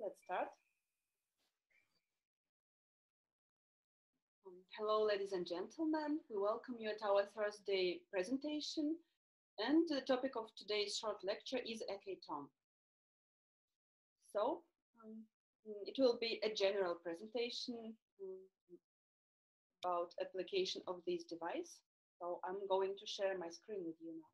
Let's start. Um, hello, ladies and gentlemen. We welcome you at our Thursday presentation. And the topic of today's short lecture is Ak Tom. So, um, it will be a general presentation um, about application of this device. So I'm going to share my screen with you now.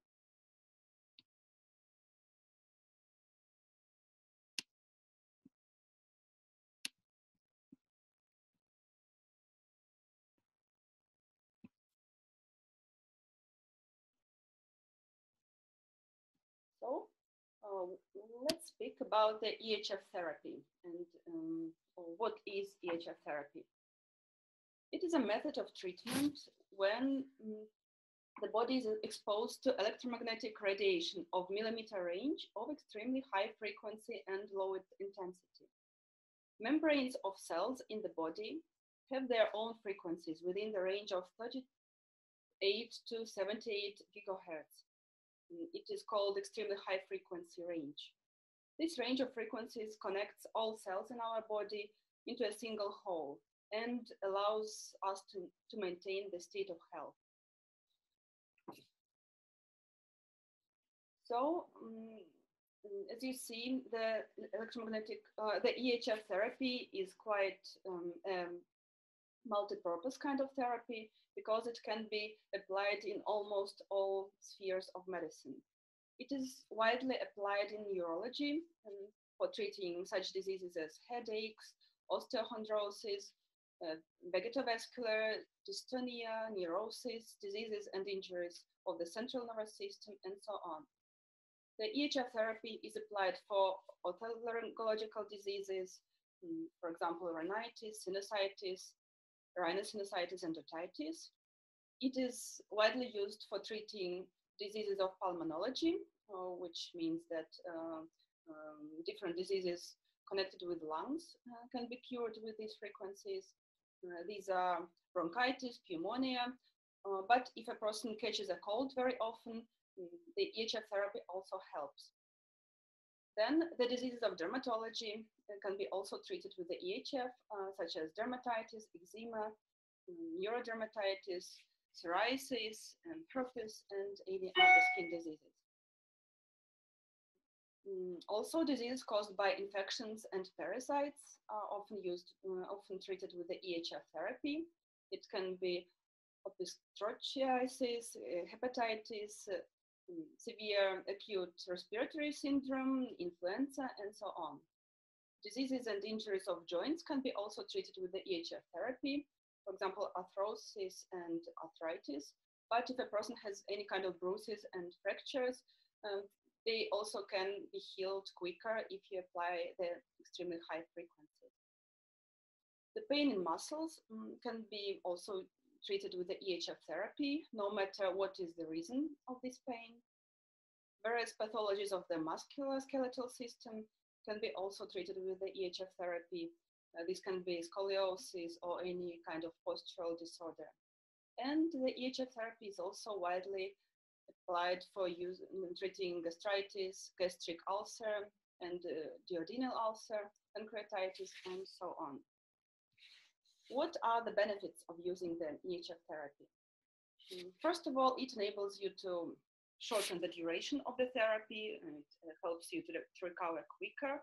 Let's speak about the EHF therapy and um, what is EHF therapy. It is a method of treatment when um, the body is exposed to electromagnetic radiation of millimeter range of extremely high frequency and low intensity. Membranes of cells in the body have their own frequencies within the range of 38 to 78 gigahertz it is called extremely high frequency range. This range of frequencies connects all cells in our body into a single whole and allows us to, to maintain the state of health. So, um, as you see, the electromagnetic, uh, the EHF therapy is quite um, um, multi-purpose kind of therapy because it can be applied in almost all spheres of medicine. It is widely applied in neurology um, for treating such diseases as headaches, osteochondrosis, uh, vegetovascular dystonia, neurosis, diseases and injuries of the central nervous system, and so on. The EHF therapy is applied for otolaryngological diseases, um, for example, rhinitis, sinusitis, rhinosinusitis and otitis. It is widely used for treating diseases of pulmonology, uh, which means that uh, um, different diseases connected with lungs uh, can be cured with these frequencies. Uh, these are bronchitis, pneumonia, uh, but if a person catches a cold very often, mm, the EHF therapy also helps. Then the diseases of dermatology can be also treated with the EHF, uh, such as dermatitis, eczema, neurodermatitis, psoriasis, and herpes, and any other skin diseases. Mm, also, diseases caused by infections and parasites are often used, uh, often treated with the EHF therapy. It can be opisthorchiasis, uh, hepatitis, uh, severe acute respiratory syndrome, influenza, and so on. Diseases and injuries of joints can be also treated with the EHF therapy, for example, arthrosis and arthritis. But if a person has any kind of bruises and fractures, um, they also can be healed quicker if you apply the extremely high frequency. The pain in muscles um, can be also treated with the EHF therapy, no matter what is the reason of this pain. Various pathologies of the musculoskeletal system can be also treated with the EHF therapy. Uh, this can be scoliosis or any kind of postural disorder. And the EHF therapy is also widely applied for use, in treating gastritis, gastric ulcer, and uh, duodenal ulcer, pancreatitis, and so on. What are the benefits of using the EHF therapy? Mm, first of all, it enables you to shorten the duration of the therapy and it helps you to, to recover quicker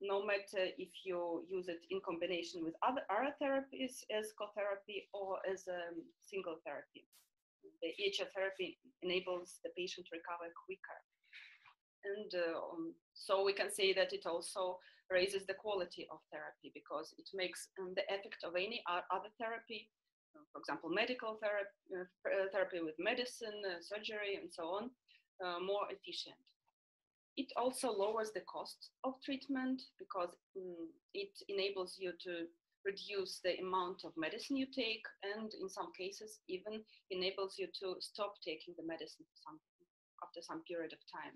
no matter if you use it in combination with other, other therapies as co-therapy or as a single therapy. The EHF therapy enables the patient to recover quicker. And uh, um, so we can say that it also raises the quality of therapy because it makes um, the effect of any other therapy for example, medical therapy, uh, uh, therapy with medicine, uh, surgery, and so on, more efficient. It also lowers the cost of treatment because um, it enables you to reduce the amount of medicine you take and in some cases even enables you to stop taking the medicine some, after some period of time.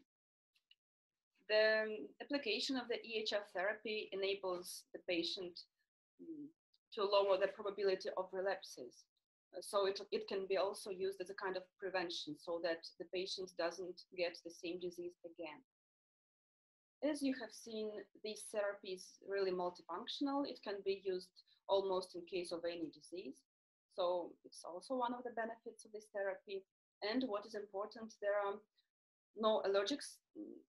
The application of the EHF therapy enables the patient um, to lower the probability of relapses. Uh, so it, it can be also used as a kind of prevention so that the patient doesn't get the same disease again. as you have seen, this therapy is really multifunctional. It can be used almost in case of any disease. So it's also one of the benefits of this therapy. And what is important, there are no allergic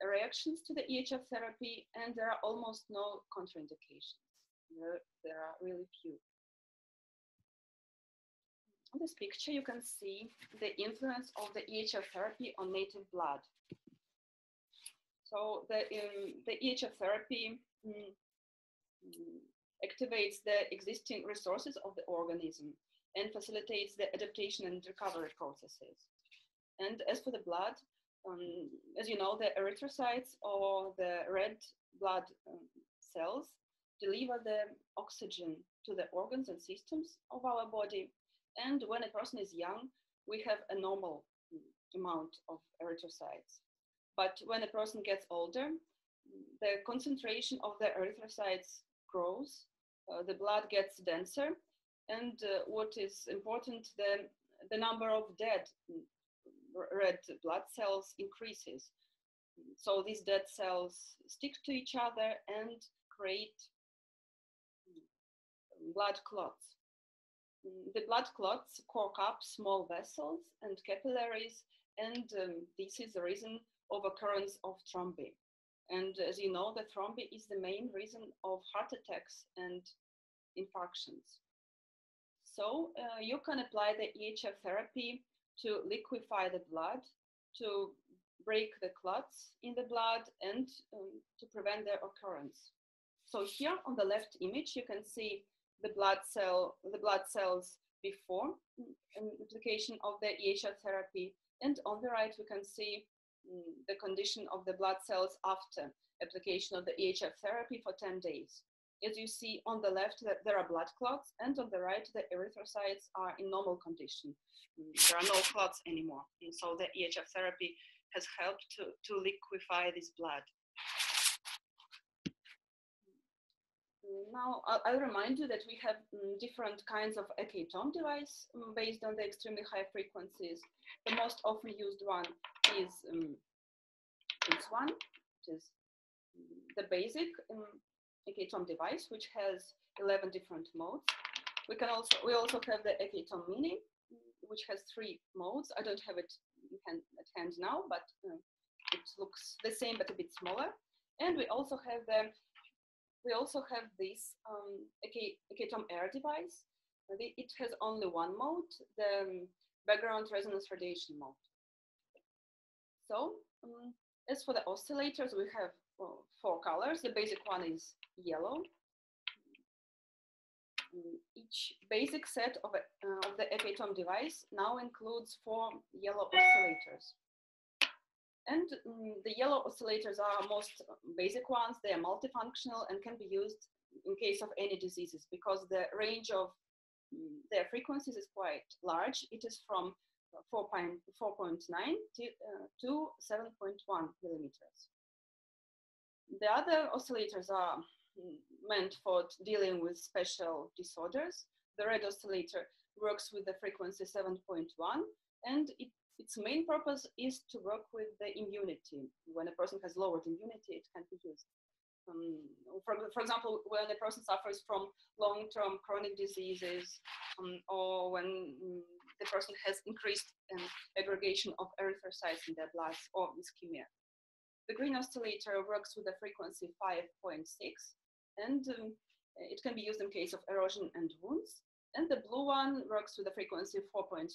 reactions to the EHF therapy, and there are almost no contraindications. There, there are really few. On this picture, you can see the influence of the EHF therapy on native blood. So the, um, the EHF therapy um, activates the existing resources of the organism and facilitates the adaptation and recovery processes. And as for the blood, um, as you know, the erythrocytes or the red blood um, cells deliver the oxygen to the organs and systems of our body. And when a person is young, we have a normal mm, amount of erythrocytes. But when a person gets older, the concentration of the erythrocytes grows, uh, the blood gets denser, and uh, what is important, the, the number of dead mm, red blood cells increases. So these dead cells stick to each other and create mm, blood clots. Mm, the blood clots cork up small vessels and capillaries, and um, this is the reason of occurrence of thrombi. And as you know, the thrombi is the main reason of heart attacks and infarctions. So uh, you can apply the EHF therapy to liquefy the blood, to break the clots in the blood, and um, to prevent their occurrence. So here on the left image, you can see the blood cell, the blood cells before um, application of the EHF therapy, and on the right we can see um, the condition of the blood cells after application of the EHF therapy for 10 days. As you see on the left, that there are blood clots, and on the right, the erythrocytes are in normal condition. There are no clots anymore. And so the EHF therapy has helped to, to liquefy this blood. Now, I'll, remind you that we have um, different kinds of Ak Tom device um, based on the extremely high frequencies. The most often used one is um, this one, which is the basic Ak Tom device, which has 11 different modes. We can also, we also have the Ak Tom Mini, which has three modes. I don't have it at hand now, but uh, it looks the same, but a bit smaller. And we also have the, we also have this um, Air device. It has only one mode, the um, background resonance radiation mode. So um, as for the oscillators, we have well, four colors. The basic one is yellow. Each basic set of, uh, of the Ak Tom device now includes four yellow oscillators. And um, the yellow oscillators are most basic ones. They are multifunctional and can be used in case of any diseases because the range of um, their frequencies is quite large. It is from 4.9 to, uh, to 7.1 millimeters. The other oscillators are meant for dealing with special disorders. The red oscillator works with the frequency 7.1 and it, its main purpose is to work with the immunity. When a person has lowered immunity, it can be used. Um, for, for example, when a person suffers from long-term chronic diseases um, or when um, the person has increased um, aggregation of erythrocytes in their blood or ischemia. The green oscillator works with a frequency 5.6 and um, it can be used in case of erosion and wounds. And the blue one works with a frequency 4.9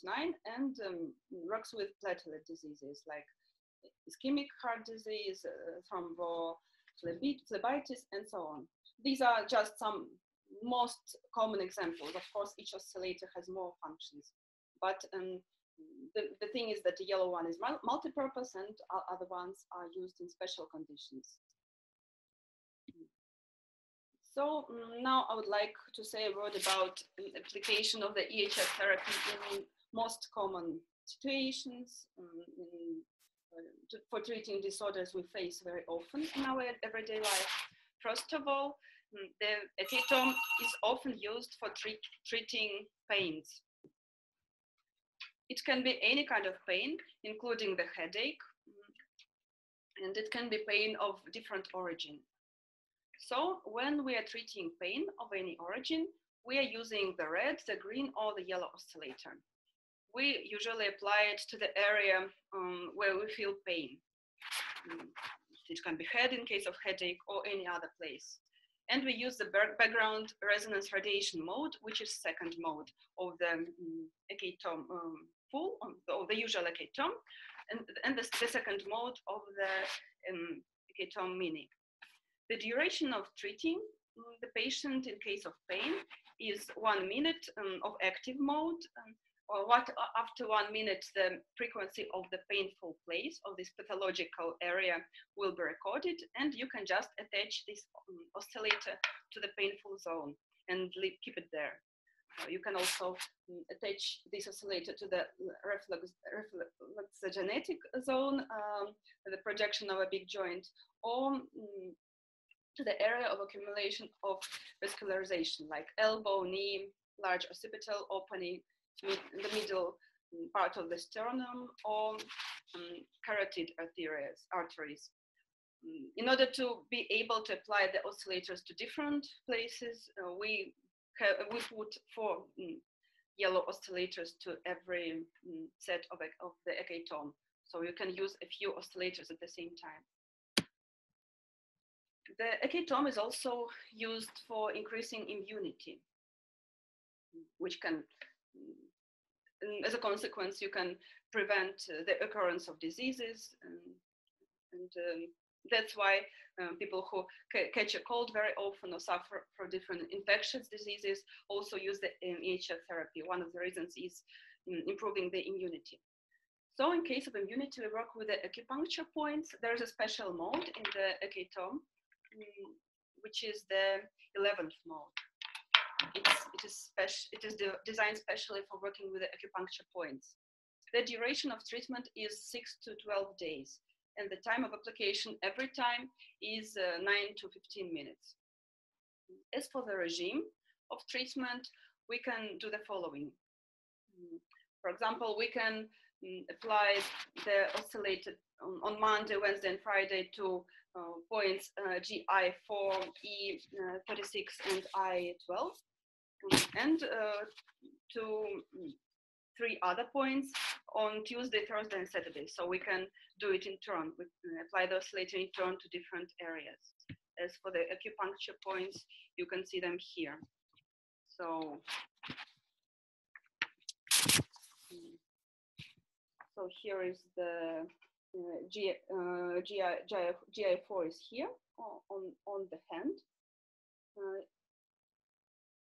and um, works with platelet diseases like ischemic heart disease, uh, thrombophlebitis, and so on. These are just some most common examples. Of course, each oscillator has more functions, but um, the, the thing is that the yellow one is multi-purpose and other ones are used in special conditions. So mm, now I would like to say a word about application of the EHF therapy in most common situations um, in, uh, for treating disorders we face very often in our everyday life. First of all, mm, the Ak Tom is often used for treat, treating pains. It can be any kind of pain, including the headache, and it can be pain of different origin. So when we are treating pain of any origin, we are using the red, the green, or the yellow oscillator. We usually apply it to the area um, where we feel pain. Mm, it can be head in case of headache or any other place. And we use the background resonance radiation mode, which is second mode of the um, Ak Tom um, full, of the usual Ak Tom, and, and the, the, second mode of the um, Ak Tom mini. The duration of treating mm, the patient in case of pain is one minute um, of active mode, um, or what after one minute the frequency of the painful place of this pathological area will be recorded, and you can just attach this um, oscillator to the painful zone and leave, keep it there. Uh, you can also um, attach this oscillator to the reflex, reflexogenetic zone, um, the projection of a big joint, or um, to the area of accumulation of vascularization, like elbow, knee, large occipital opening, in the middle mm, part of the sternum, or um, carotid arteries. arteries. Mm, in order to be able to apply the oscillators to different places, uh, we, we put four mm, yellow oscillators to every set of, of the Ak Tom. So you can use a few oscillators at the same time. The Ak Tom is also used for increasing immunity, which can, as a consequence, you can prevent the occurrence of diseases. And, and um, that's why um, people who catch a cold very often or suffer from different infectious diseases also use the um, EHF therapy. One of the reasons is um, improving the immunity. So in case of immunity, we work with the acupuncture points. There is a special mode in the Ak Tom which is the 11th mode. It's, it is, speci- it is de- designed specially for working with the acupuncture points. The duration of treatment is 6 to 12 days, and the time of application every time is uh, 9 to 15 minutes. As for the regime of treatment, we can do the following. For example, we can um, apply the oscillated on Monday, Wednesday, and Friday to uh, points uh, GI4, E36, and I12, and uh, to mm, three other points on Tuesday, Thursday, and Saturday. So we can do it in turn. We apply those later in turn to different areas. As for the acupuncture points, you can see them here. So, so here is the uh, G, uh, GI, GI, GI4 is here on, on the hand. Uh,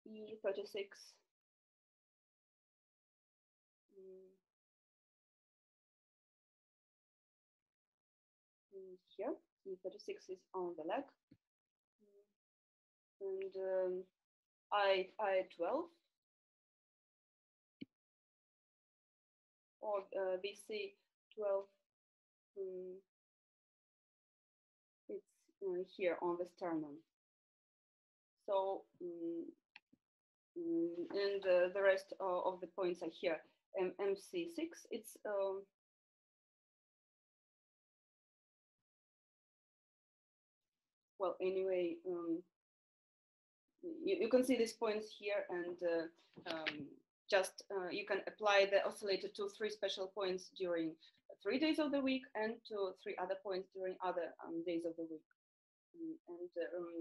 E36 36 is on the leg. And um, I, I 12 or uh, BC 12. Um, it's uh, here on the sternum. So, um, mm, and uh, the rest of the points are here. M MC6, it's um, well, anyway, um, you, you, can see these points here and uh, um, just uh, you can apply the oscillator to three special points during three days of the week and to three other points during other um, days of the week. Mm, and um,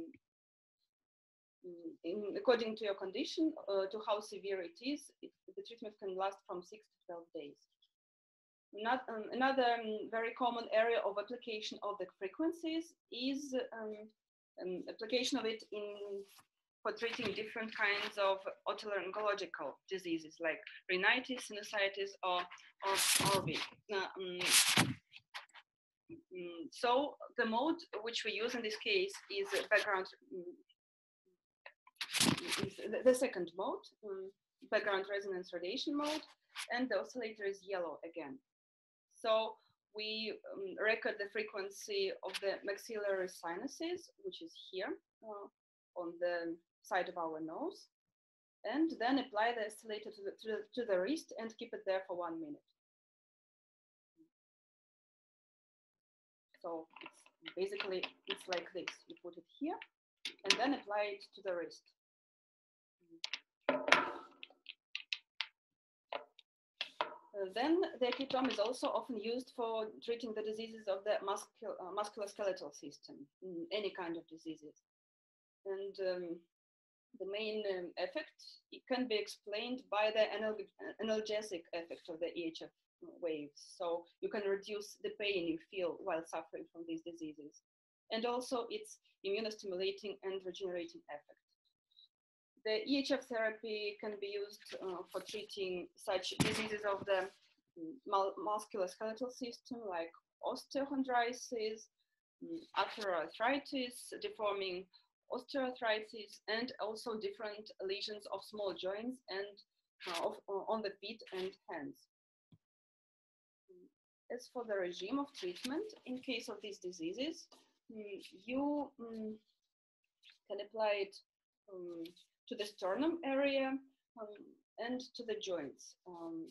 mm, in, according to your condition, uh, to how severe it is, it, the treatment can last from six to 12 days. Not, um, another um, very common area of application of the frequencies is um, application of it in for treating different kinds of otolaryngological diseases like rhinitis, sinusitis, or, or ORV. Um, so the mode which we use in this case is background, mm, the second mode, um, background resonance radiation mode, and the oscillator is yellow again. So we um, record the frequency of the maxillary sinuses, which is here uh, on the side of our nose, and then apply the oscillator to the, to the, to the wrist and keep it there for one minute. So it's basically, it's like this. You put it here and then apply it to the wrist. Uh, then the Ak Tom is also often used for treating the diseases of the muscul uh, musculoskeletal system, any kind of diseases. And um, the main um, effect it can be explained by the analgesic effect of the EHF waves. So you can reduce the pain you feel while suffering from these diseases. And also its immunostimulating and regenerating effect. The EHF therapy can be used uh, for treating such diseases of the musculoskeletal system like osteochondritis, mm, arthritis, deforming osteoarthritis, and also different lesions of small joints and uh, of, uh, on the feet and hands. As for the regime of treatment, in case of these diseases, mm, you um, can apply it um, to the sternum area um, and to the joints. Um,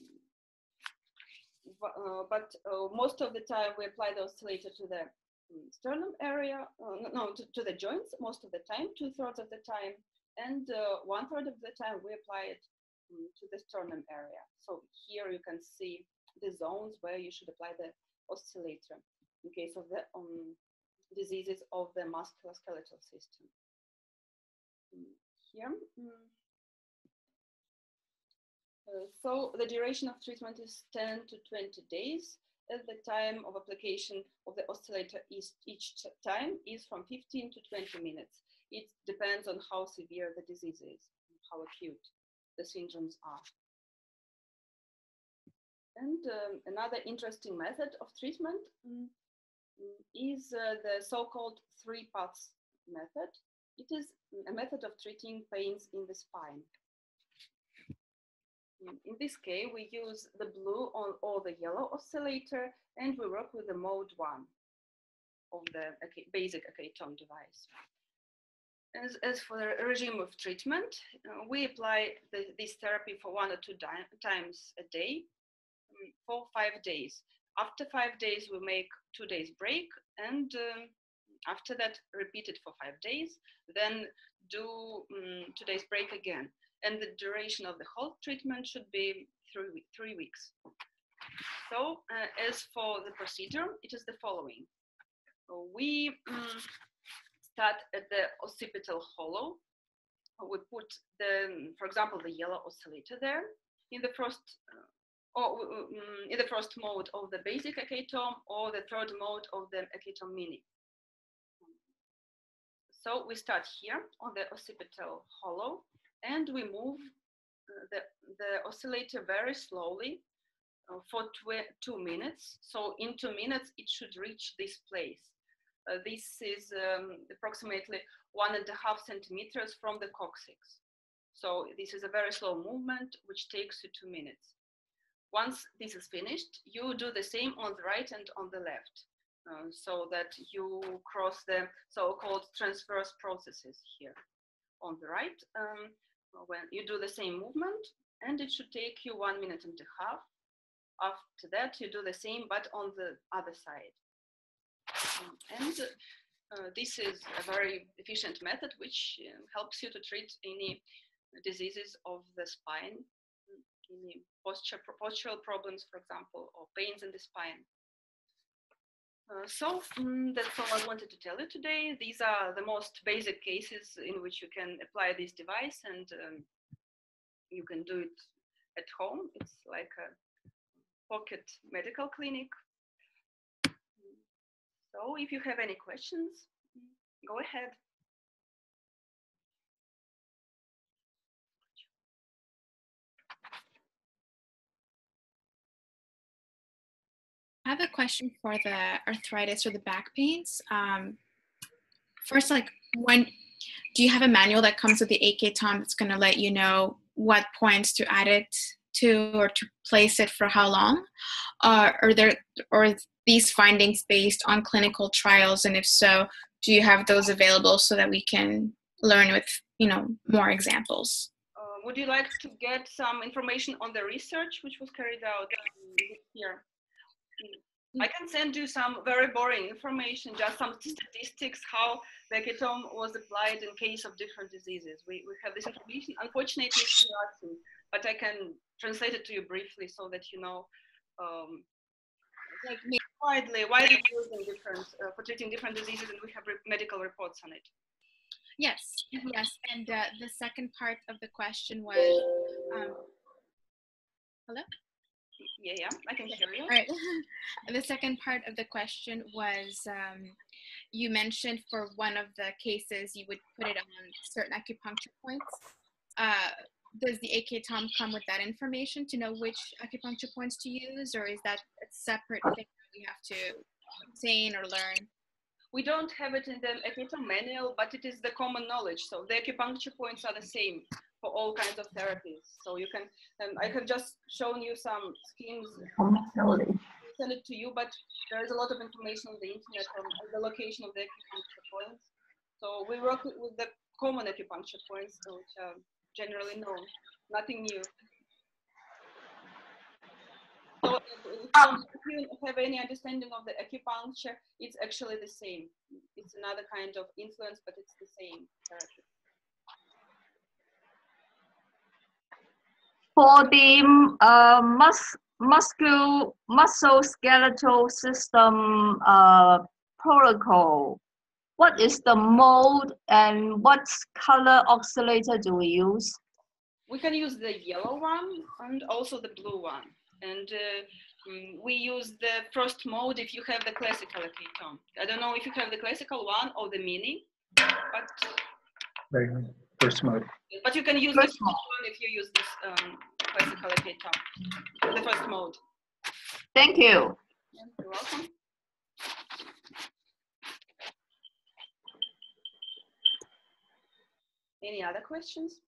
uh, but uh, most of the time we apply the oscillator to the um, sternum area, uh, no, to, to, the joints most of the time, two thirds of the time, and uh, one third of the time we apply it um, to the sternum area. So here you can see the zones where you should apply the oscillator in case of the um, diseases of the musculoskeletal system. Mm, here. Mm. Uh, so the duration of treatment is 10 to 20 days. At the time of application of the oscillator is, each time is from 15 to 20 minutes. It depends on how severe the disease is, how acute the syndromes are. And um, another interesting method of treatment um, is uh, the so-called three paths method. It is a method of treating pains in the spine. In this case, we use the blue on, or the yellow oscillator, and we work with the mode one of the basic Ak Tom device. As, as, for the regime of treatment, uh, we apply the, this therapy for one or two times a day um, for five days. After five days, we make two days break, and um, after that, repeat it for five days. Then do um, two days break again and the duration of the whole treatment should be three, three weeks. So uh, as for the procedure, it is the following. We um, start at the occipital hollow. We put the, for example, the yellow oscillator there in the first, uh, or um, in the first mode of the basic Ak Tom or the third mode of the Ak Tom mini. So we start here on the occipital hollow and we move uh, the, the oscillator very slowly uh, for two minutes. So in two minutes, it should reach this place. Uh, this is um, approximately one and a half centimeters from the coccyx. So this is a very slow movement, which takes you two minutes. Once this is finished, you do the same on the right and on the left. Uh, so that you cross the so-called transverse processes here. On the right, um, when you do the same movement and it should take you one minute and a half. After that, you do the same, but on the other side. And uh, this is a very efficient method which uh, helps you to treat any diseases of the spine, any posture, postural problems, for example, or pains in the spine. Uh, so um, that's all I wanted to tell you today. These are the most basic cases in which you can apply this device and um, you can do it at home. It's like a pocket medical clinic. So if you have any questions, go ahead. I have a question for the arthritis or the back pains. Um, first, like when do you have a manual that comes with the AKTOM that's going to let you know what points to add it to or to place it for how long? Uh, are there or these findings based on clinical trials, and if so, do you have those available so that we can learn with you know more examples? Uh, would you like to get some information on the research which was carried out here? I can send you some very boring information, just some statistics, how the Ak Tom was applied in case of different diseases. We, we have this information. Unfortunately, it's Latin, but I can translate it to you briefly so that you know um, like widely, widely used in different, uh, for treating different diseases, and we have re medical reports on it. Yes, yes. And uh, the second part of the question was, um, hello? Yeah, yeah, I can hear you. All right. the second part of the question was um, you mentioned for one of the cases you would put it on certain acupuncture points. Uh, does the AK Tom come with that information to know which acupuncture points to use, or is that a separate thing that we have to obtain or learn? We don't have it in the AKTOM manual, but it is the common knowledge. So the acupuncture points are the same for all kinds of therapies. So you can, um, I have just shown you some schemes. Send it to you, but there is a lot of information on the internet on the location of the acupuncture points. So we work with the common acupuncture points, which are generally known, nothing new. So if you have any understanding of the acupuncture, it's actually the same. It's another kind of influence, but it's the same therapy. For the uh, mus muscle musculoskeletal system uh, protocol, what is the mode and what color oscillator do we use? We can use the yellow one and also the blue one. And uh, mm, we use the first mode if you have the classical Ak Tom. I don't know if you have the classical one or the mini, but very good. First mode. But you can use first the one if you use this um, classical Ak Tom, the first mode. Thank you. You're welcome. Any other questions?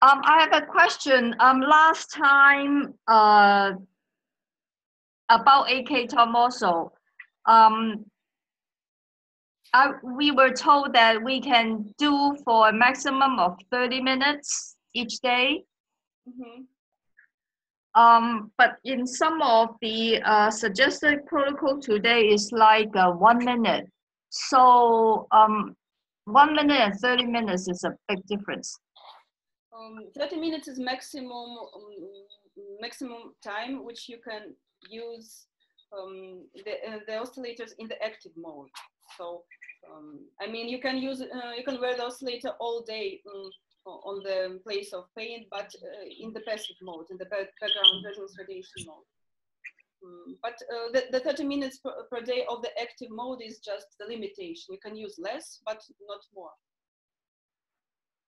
Um, I have a question. Um, last time, uh, about AK Tom also, um, I, we were told that we can do for a maximum of 30 minutes each day. Mm -hmm. Um, but in some of the uh, suggested protocol today is like uh, one minute. So um, one minute and 30 minutes is a big difference. Um, 30 minutes is maximum um, maximum time which you can use um, the, uh, the oscillators in the active mode. So um, I mean you can use uh, you can wear those later all day um, on the place of pain, but uh, in the passive mode, in the background resonance radiation mode. Mm, but uh, the, the 30 minutes per, per, day of the active mode is just the limitation. You can use less, but not more.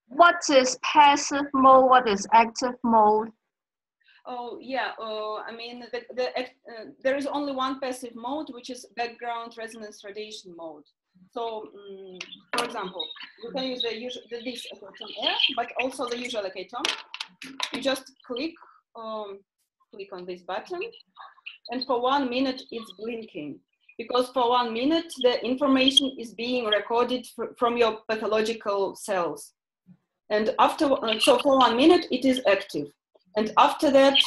What is passive mode? What is active mode? Oh yeah, uh, I mean the, the, uh, there is only one passive mode, which is background resonance radiation mode. So, um, for example, you can use the usual the, this air, but also the usual Ak Tom. You just click um, click on this button, and for one minute it's blinking because for one minute the information is being recorded from your pathological cells and after uh, so for one minute it is active and after that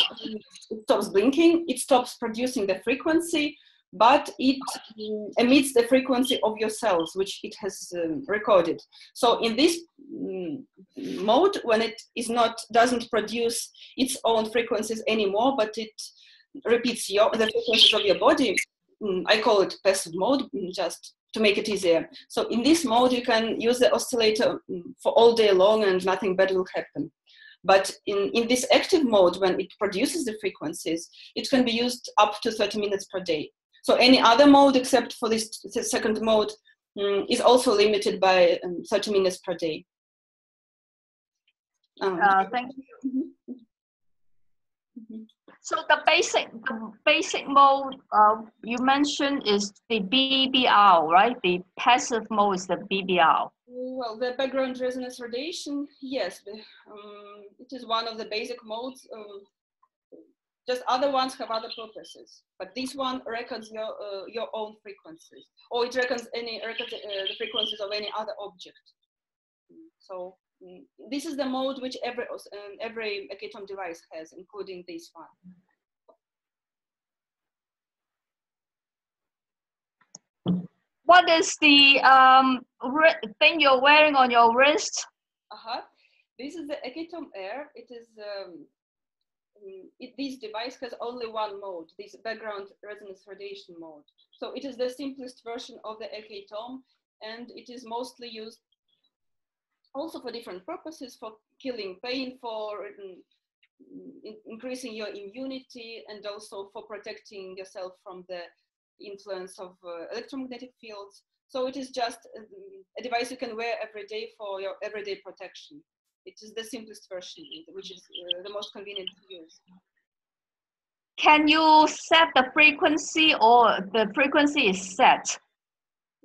it stops blinking it stops producing the frequency but it um, emits the frequency of your cells which it has um, recorded so in this um, mode when it is not doesn't produce its own frequencies anymore but it repeats your, the frequencies of your body. Mm, I call it passive mode mm, just to make it easier. So in this mode, you can use the oscillator mm, for all day long and nothing bad will happen. But in, in this active mode, when it produces the frequencies, it can be used up to 30 minutes per day. So any other mode except for this second mode um, is also limited by um, 30 minutes per day. Um, uh, thank you. Mm -hmm. Mm -hmm. So the basic the basic mode uh, you mentioned is the BBR, right? The passive mode is the BBR. Well, the background resonance radiation, yes, um, it is one of the basic modes. Um, just other ones have other purposes, but this one records your uh, your own frequencies, or it records any records uh, the frequencies of any other object. So This is the mode which every, um, every Ak Tom device has, including this one. What is the um thing you're wearing on your wrist? Uh-huh. This is the Ak Tom Air. It is um, it, this device has only one mode, this background resonance radiation mode. So it is the simplest version of the Ak Tom, and it is mostly used also for different purposes, for killing pain, for mm, in- increasing your immunity, and also for protecting yourself from the influence of uh, electromagnetic fields. So it is just um, a device you can wear every day for your everyday protection. It is the simplest version, which is uh, the most convenient to use. Can you set the frequency or the frequency is set?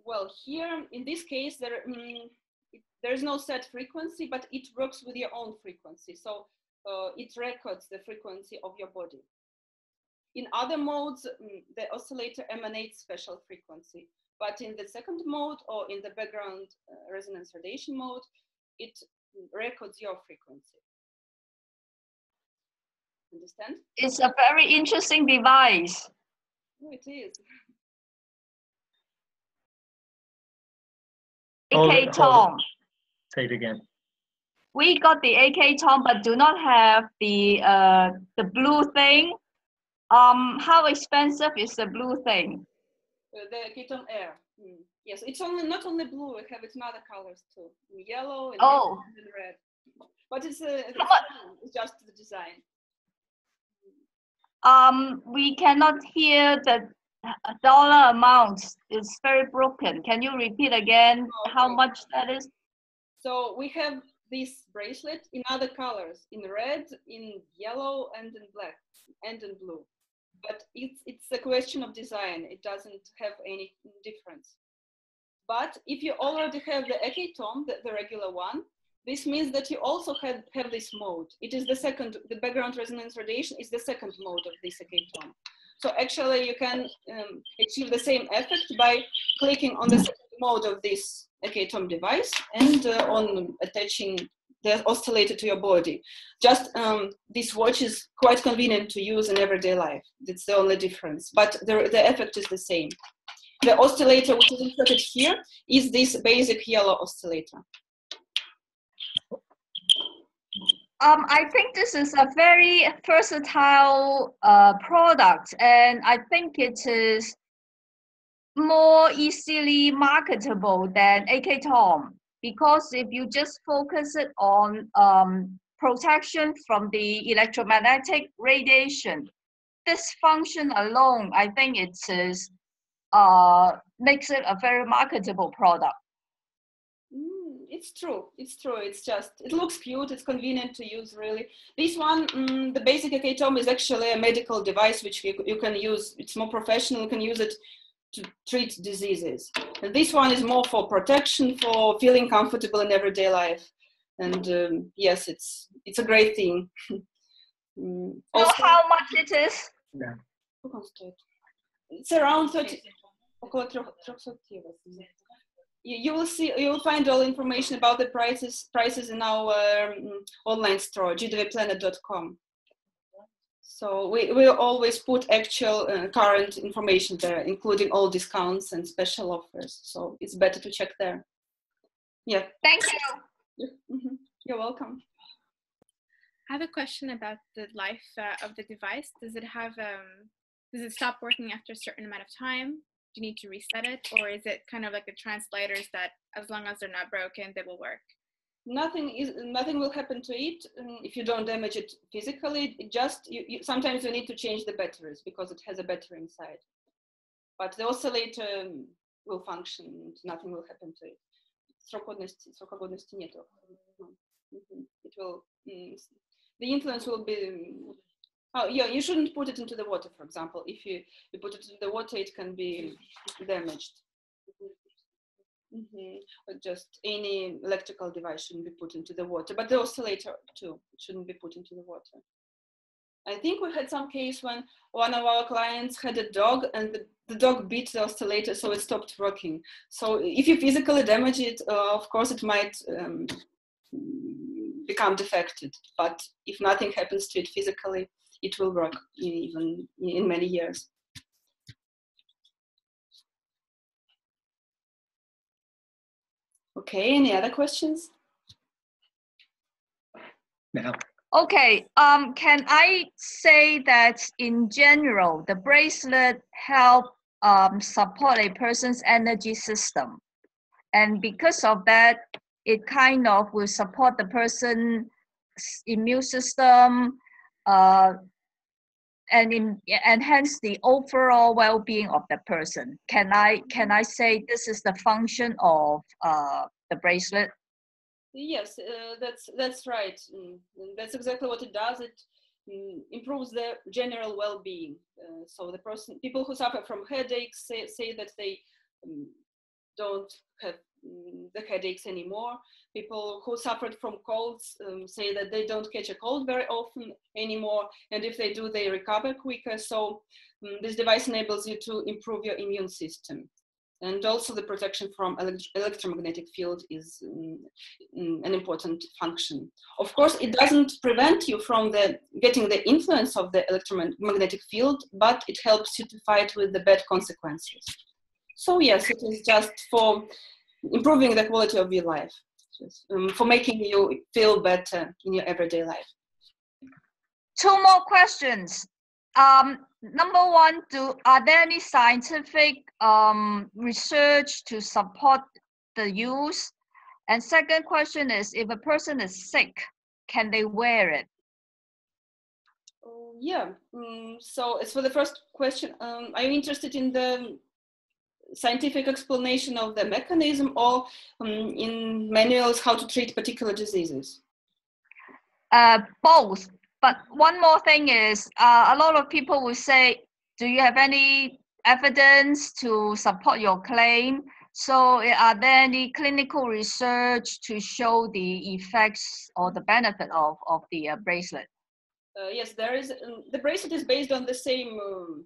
Well, here in this case, there mm, it, there is no set frequency, but it works with your own frequency. So uh, it records the frequency of your body. In other modes, mm, the oscillator emanates special frequency, but in the second mode or in the background uh, resonance radiation mode, it records your frequency. Understand? It's a very interesting device. Oh, it is. Hold AK hold Tom. Say it again. We got the AK Tom, but do not have the uh the blue thing. Um, how expensive is the blue thing? Uh, the Ak Tom Air. Mm. Yes, it's only not only blue. We have it in other colors too, in yellow and, Oh. and red. But it's uh, it's just the design. Um, we cannot hear the dollar amount. It's very broken. Can you repeat again how Okay. much that is? So we have this bracelet in other colors, in red, in yellow, and in black, and in blue. But it's it's a question of design. It doesn't have any difference. But if you already have the Ak Tom, the, the regular one, this means that you also have, have this mode. It is the second, the background resonance radiation is the second mode of this Ak Tom. So actually you can um, achieve the same effect by clicking on the second mode of this Ak Tom device and uh, on attaching the oscillator to your body. Just um, this watch is quite convenient to use in everyday life. That's the only difference, but the, the effect is the same. The oscillator which is inserted here is this basic yellow oscillator. Um, I think this is a very versatile uh, product, and I think it is more easily marketable than AK Tom because if you just focus it on um, protection from the electromagnetic radiation, this function alone, I think it is uh, makes it a very marketable product. Mm, it's true. It's true. It's just it looks cute. It's convenient to use. Really, this one, mm, the basic AK Tom is actually a medical device which you, you can use. It's more professional. You can use it to treat diseases. And this one is more for protection, for feeling comfortable in everyday life. And um, yes, it's it's a great thing. mm, also, how much it is? Yeah. It's around 30, you, will see you will find all information about the prices prices in our um, online store gdvplanet.com so we we always put actual uh, current information there, including all discounts and special offers. So it's better to check there. Yeah, Thank you. Mhm. you're welcome. I have a question about the life uh, of the device. Does it have um, does it stop working after a certain amount of time? Do you need to reset it, or is it kind of like the translighters that as long as they're not broken, they will work? nothing is nothing will happen to it um, if you don't damage it physically it just you, you, sometimes you need to change the batteries because it has a battery inside but the oscillator um, will function and nothing will happen to it Срок годности- срока годности нету. Mhm. it will mm, s- the influence will be um, oh yeah you shouldn't put it into the water for example if you, you put it into the water it can be damaged Mhm. But just any electrical device shouldn't be put into the water, but the oscillator too shouldn't be put into the water. I think we had some case when one of our clients had a dog and the, the dog beat the oscillator, so it stopped working. So if you physically damage it, uh, of course, it might um, become defected. But if nothing happens to it physically, it will work even in many years. Okay, any other questions? Now, Okay, um, can I say that in general, the bracelet help um, support a person's energy system? And because of that, it kind of will support the person's immune system, uh, and in, enhance the overall well-being of the person. Can I can I say this is the function of uh, the bracelet? Yes, uh, that's that's right. Mm, that's exactly what it does. It mm, improves the general well-being. Uh, so the person, people who suffer from headaches, say, say that they um, don't have the headaches anymore. People who suffered from colds um, say that they don't catch a cold very often anymore, and if they do, they recover quicker. So mm, this device enables you to improve your immune system and also the protection from elect electromagnetic field is um, an important function. Of course, it doesn't prevent you from the, getting the influence of the electromagnetic field, but it helps you to fight with the bad consequences. So yes, it is just for improving the quality of your life, just, um, for making you feel better in your everyday life. Two more questions. Um, number one, do are there any scientific um, research to support the use? And second question is, if a person is sick, can they wear it? Oh, yeah. Um, so as for the first question, um, are you interested in the scientific explanation of the mechanism or um, in manuals how to treat particular diseases? Uh, both. But one more thing is, uh, a lot of people will say, do you have any evidence to support your claim? So are there any clinical research to show the effects or the benefit of, of the uh, bracelet? Uh, yes, there is. Um, the bracelet is based on the same um,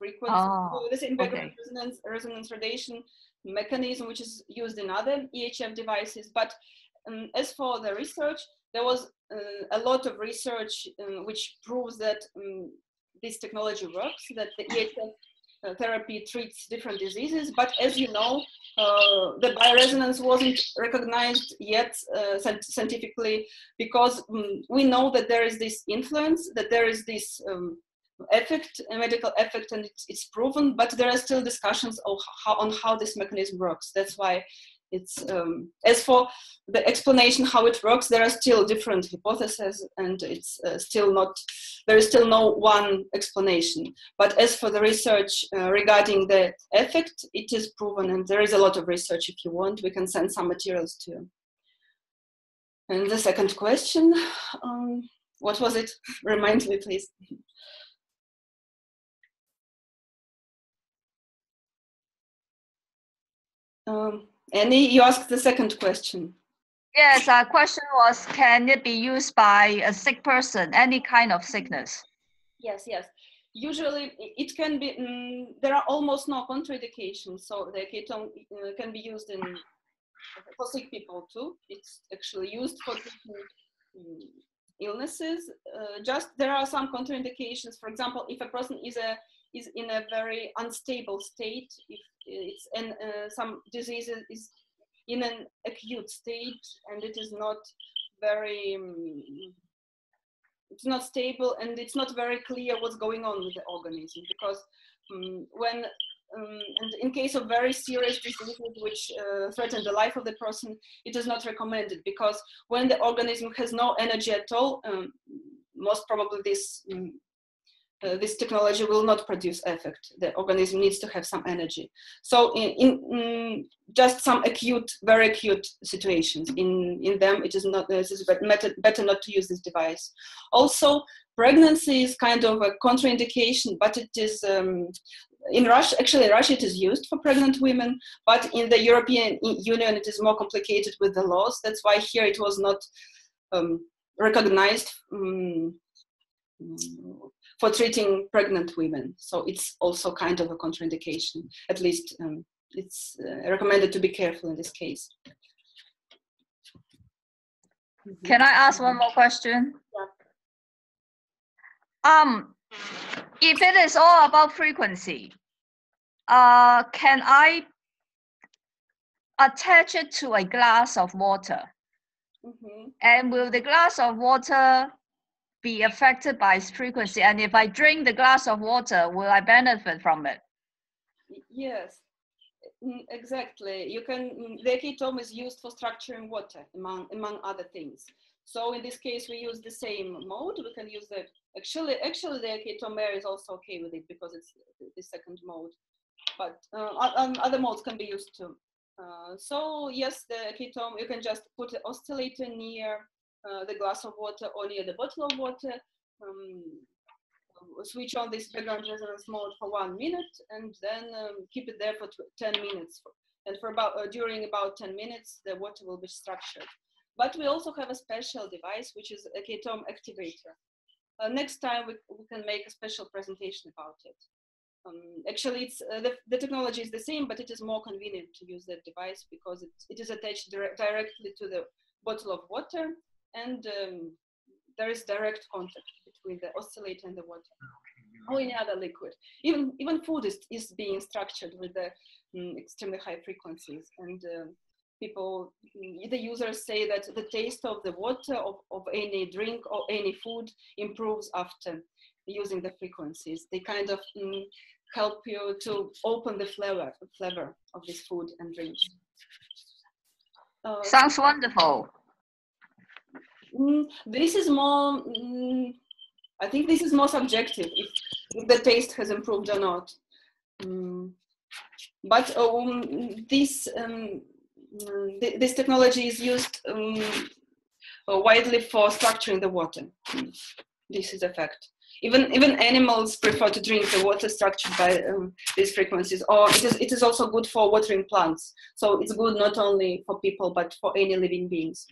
frequency, oh, the same okay. resonance, resonance radiation mechanism, which is used in other EHF devices. But um, as for the research, there was uh, a lot of research uh, which proves that um, this technology works, that the EHF uh, therapy treats different diseases. But as you know, uh, the bioresonance wasn't recognized yet uh, scientifically because um, we know that there is this influence, that there is this um, effect, a medical effect, and it's, it's, proven, but there are still discussions how, on how this mechanism works. That's why it's um, as for the explanation how it works there are still different hypotheses and it's uh, still not there is still no one explanation. But as for the research uh, regarding the effect it is proven and there is a lot of research if you want. We can send some materials to you. And the second question um, what was it? Remind me please um, Annie, you asked the second question. Yes, our question was, can it be used by a sick person, any kind of sickness? Yes, yes. Usually it can be, um, there are almost no contraindications. So the Ak Tom uh, can be used in for sick people too. It's actually used for um, illnesses. Uh, just there are some contraindications. For example, if a person is a is in a very unstable state, if it's and uh, some disease is in an acute state and it is not very um, it's not stable and it's not very clear what's going on with the organism because um, when um, and in case of very serious diseases which uh, threaten the life of the person, it is not recommended because when the organism has no energy at all, um, most probably this um, uh, this technology will not produce effect. The organism needs to have some energy. So in, in, in, just some acute, very acute situations, in, in them it is not it is better, better not to use this device. Also, pregnancy is kind of a contraindication, but it is um, in Russia, actually in Russia it is used for pregnant women, but in the European Union it is more complicated with the laws. That's why here it was not um, recognized um, for treating pregnant women. So it's also kind of a contraindication. At least um, it's uh, recommended to be careful in this case. Can I ask one more question? Um, if it is all about frequency, uh, can I attach it to a glass of water? Mhm. And will the glass of water be affected by its frequency? And if I drink the glass of water, will I benefit from it? Yes, Mm, exactly. You can, mm, the Ak Tom is used for structuring water among, among other things. So in this case, we use the same mode. We can use the, actually, actually the Ak Tom is also okay with it because it's the- second mode. But uh, um, other modes can be used too. Uh, so yes, the Ak Tom, you can just put the oscillator near uh, the glass of water or near the bottle of water. Um, switch on this background resonance mode for one minute and then um, keep it there for 10 minutes. And for about uh, during about 10 minutes, the water will be structured. But we also have a special device, which is a Ak Tom activator. Uh, next time we, we can make a special presentation about it. Um, actually, it's, uh, the, the technology is the same, but it is more convenient to use that device because it, it is attached dire- directly to the bottle of water and um, there is direct contact between the oscillator and the water or any other liquid. Even even food is, is being structured with the mm, extremely high frequencies, and um people, mm, the users say that the taste of the water of, of any drink or any food improves after using the frequencies. They kind of mm, help you to open the flavor flavor of this food and drinks. Uh, Sounds wonderful. Mm, this is more, mm, I think this is more subjective if, if the taste has improved or not. Mm, but um, this, um, mm, th- this technology is used um, uh, widely for structuring the water. This is a fact. Even, even animals prefer to drink the water structured by um, these frequencies, or it is, it is also good for watering plants. So it's good not only for people, but for any living beings.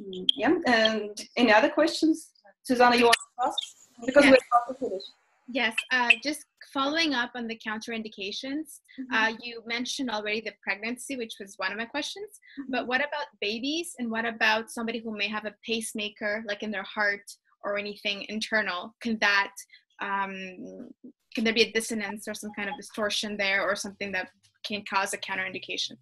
Mm, Yeah, and any other questions? Susanna, you want to ask? Because Yes. we're about to finish. Yes, uh, just following up on the counterindications, uh, you mentioned already the pregnancy, which was one of my questions. But what about babies, and what about somebody who may have a pacemaker, like in their heart or anything internal? Can that um, can there be a dissonance or some kind of distortion there, or something that can cause a counterindication?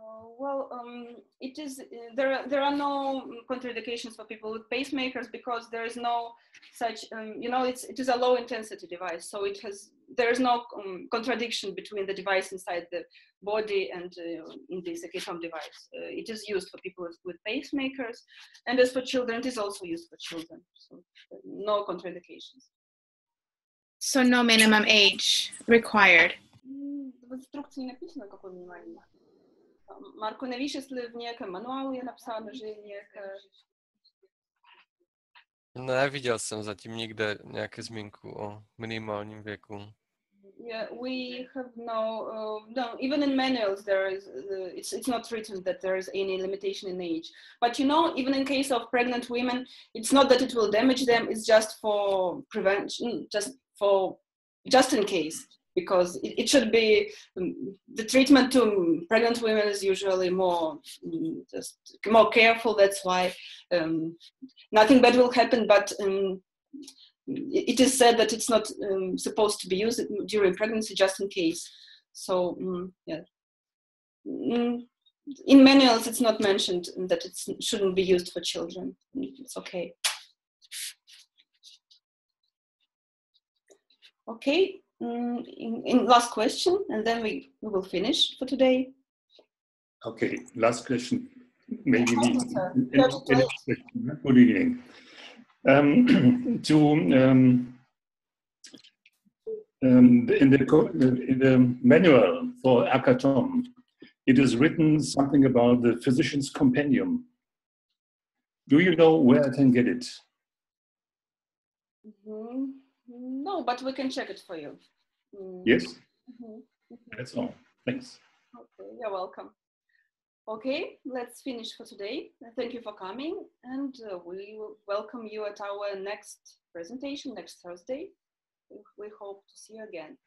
Uh, well, um, it is uh, there. Are, there are no mm, contraindications for people with pacemakers because there is no such. Um, you know, it's it is a low intensity device, so it has there is no um, contradiction between the device inside the body and uh, in this ketome device. Uh, it is used for people with, with pacemakers, and as for children, it is also used for children. So uh, no contraindications. So no minimum age required. М, В инструкции не написано, какой минимальный. Marku, nevíš, jestli v nějakém manuálu je napsáno, že je nějaké... Neviděl jsem zatím nikde nějaké zmínku o minimálním věku. Yeah, we have no, uh, no. Even in manuals, there is uh, it's it's not written that there is any limitation in age. But you know, even in case of pregnant women, it's not that it will damage them. It's just for prevention, just for just in case. Because it, it should be, um, the treatment to pregnant women is usually more, mm, just more careful, that's why um, nothing bad will happen, but um, it is said that it's not um, supposed to be used during pregnancy just in case. So mm, yeah, Mm, in manuals it's not mentioned that it shouldn't be used for children. It's okay. Okay. Mm, In, in last question, and then we, we will finish for today. Okay, last question. Maybe me. sir. Yes, any question? Good evening. Um, to um, um, in the in the manual for Ak Tom, it is written something about the physician's compendium. Do you know where I can get it? Mhm. No, but we can check it for you. Mm, Yes, mhm, mhm. that's all. Thanks. Okay, you're welcome. Okay, let's finish for today. Thank you for coming, and uh, we will welcome you at our next presentation next Thursday. We- We hope to see you again.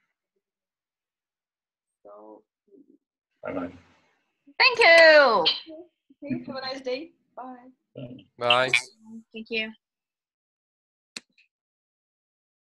So, Bye bye. Thank you. Okay, have a nice day. Bye. Bye. Thank you.